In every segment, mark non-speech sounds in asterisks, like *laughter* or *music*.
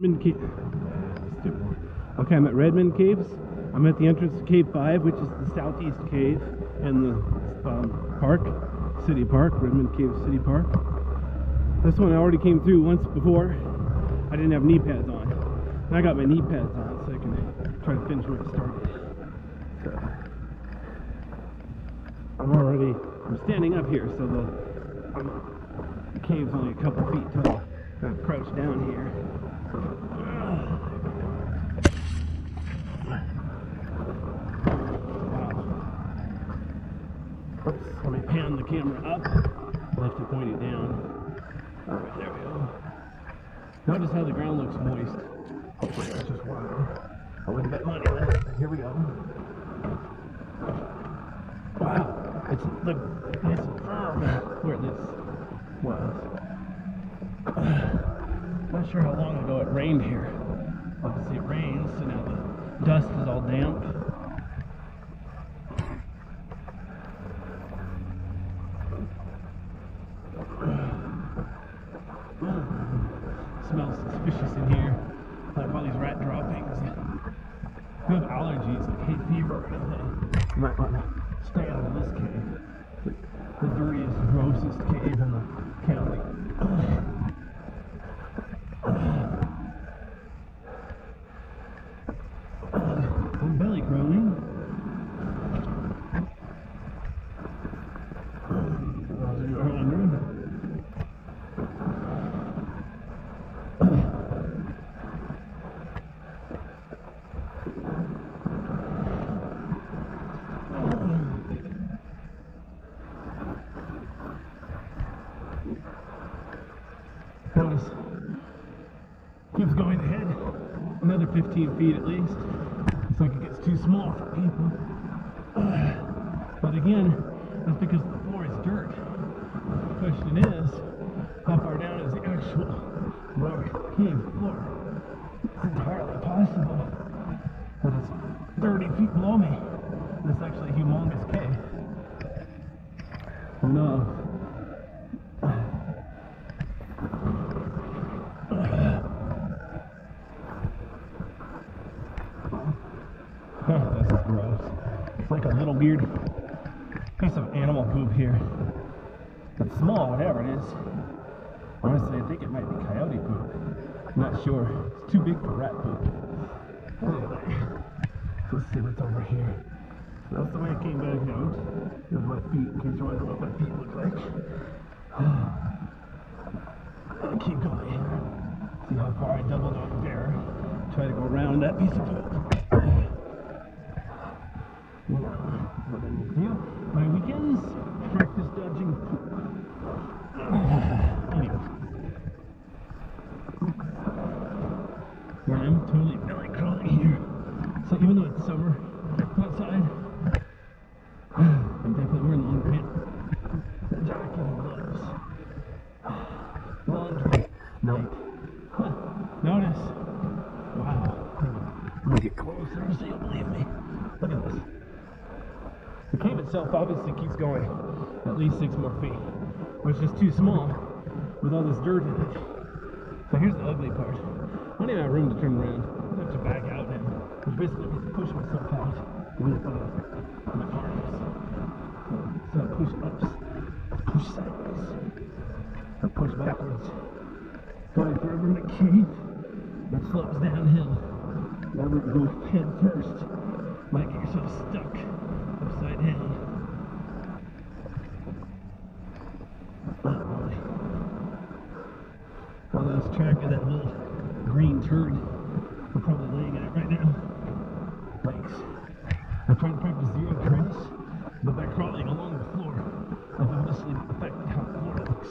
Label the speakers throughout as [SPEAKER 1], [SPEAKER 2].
[SPEAKER 1] Redmond Cave. Okay, I'm at Redmond Caves. I'm at the entrance to Cave 5, which is the southeast cave in the um, park, City Park, Redmond Cave City Park. This one I already came through once before. I didn't have knee pads on. And I got my knee pads on so I can try to finish where I started. So, I'm already, I'm standing up here, so the, um, the cave's only a couple feet tall. Gonna crouch down here. Let me pan the camera up. Left it down. Alright, there we go. Notice how the ground looks moist. Hopefully that's just water. I wouldn't bet money on it. Here we go. Wow. It's the it's firm where this was. Not sure how long ago it rained here. Obviously it rains, so now the dust is all damp. *clears throat* Smells suspicious in here. Like all these rat droppings. If you have allergies like hay fever or anything, you might want to stay out of this cave. The, the dirtiest, grossest cave in the county. I'm belly crawling. Keeps going ahead another 15 feet at least. It's like it gets too small for people. But again, that's because the floor is dirt. Question is, how far down is the actual lower cave floor? It's entirely possible that it's 30 feet below me. This is actually a humongous cave. Who knows? Huh, this is gross. It's like a little weird piece of animal poop here. It's small, whatever it is. Honestly, I think it might be coyote poop. I'm not sure. It's too big for rat poop. Anyway, let's see what's over here. That's the way I came back out. Here's my feet, in case you're wondering what my feet look like. I'll *sighs* keep going. See how far I doubled on there. Try to go around that piece of poop. You what I need to do. My weekends, practice dodging poop. Anyway. Yeah, I'm totally crawling here. So even though it's summer outside, I'm definitely wearing long pants, jacket, and gloves. Laundry night. Huh. *laughs* Notice. Wow. Gonna get closer so you'll believe me. Look at this. The cave itself obviously keeps going at least six more feet, which is too small with all this dirt in it. So here's the ugly part. I don't even have room to turn around. I have to back out now, which basically means push myself out with uh, my arms. So push ups, push sideways, push backwards. Going forever in the cave that slopes downhill. Never go head first. Might get yourself stuck upside down. Oh, boy. I lost track of that little turd. I'm probably laying in it right now. Thanks. I'm trying to practice zero turns, but by crawling along the floor, I've obviously affected how the floor looks.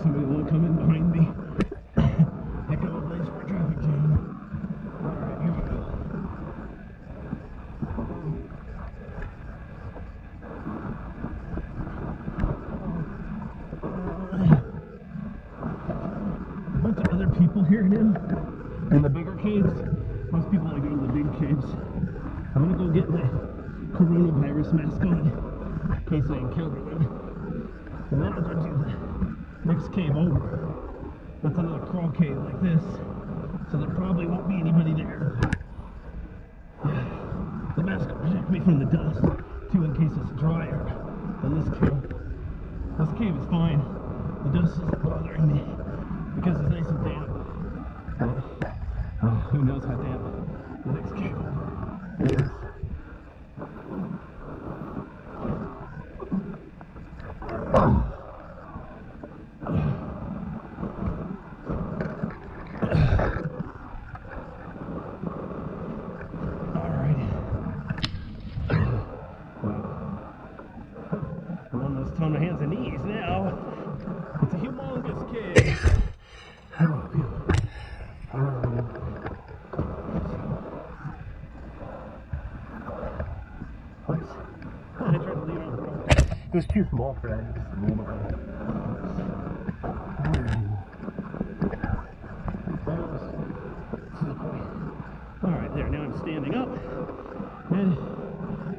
[SPEAKER 1] Somebody will come in behind me. *laughs* Heck of a place for a traffic jam. Alright, here we go. A bunch of other people here again in the bigger caves. Most people like go to the big caves. I'm gonna go get my coronavirus mask on in case I encounter them. And then I'll go do the next cave over. That's another crawl cave like this. So there probably won't be anybody there. *sighs* The mask will protect me from the dust, too, in case it's drier than this cave. This cave is fine. The dust isn't bothering me because it's nice and damp. Oh, who knows how damp the next cave. Alrighty. Wow. I'm almost on my hands and knees now. It's a humongous cave. Beautiful. Whoops. I tried to lean over. It was too small for that. Just lean Alright, there. Now I'm standing up. And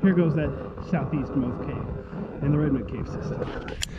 [SPEAKER 1] here goes that southeast southeastmost cave in the Redmond Cave system.